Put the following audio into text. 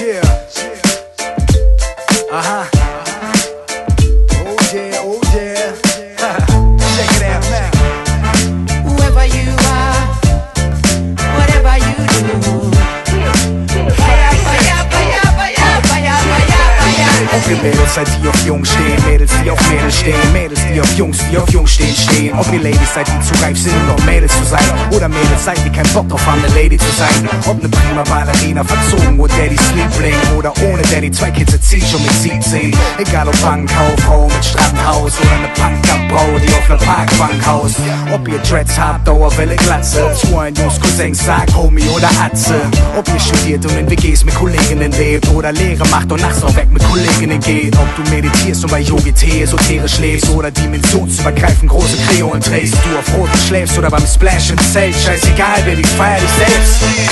Yeah. Uh huh. Ob ihr Mädels seid, die auf Jungs stehen, Mädels, die auf Mädels stehen, Mädels, die auf Jungs, die auf Jungs stehen, stehen. Ob ihr Ladies seid, die zu reif sind, um Mädels zu sein, oder Mädels seid, die keinen Bock drauf haben, eine Lady zu sein. Ob ne prima Ballerina, verzogen oder Daddy's Liebling, oder ohne Daddy, zwei Kids erziehen schon mit 17. Egal ob Bankkauffrau mit Strandhaus oder ne Punkerbrau, die auf ner Parkbank haust. Ob ihr Dreads habt, Dauerwelle Glatze, ob zwei Jungs, Cousins, sag Homie oder Atze. Ob ihr studiert und in WGs mit Kolleginnen lebt, oder Lehre macht und nachts noch weg mit Kolleginnen geht. Ob du meditierst und bei Yogi Tee esoterisch lebst, oder dimensionsübergreifend große Kreolen trägst. Du auf Roten schläfst oder beim Splash im Zelt, scheißegal, Baby, feier dich selbst.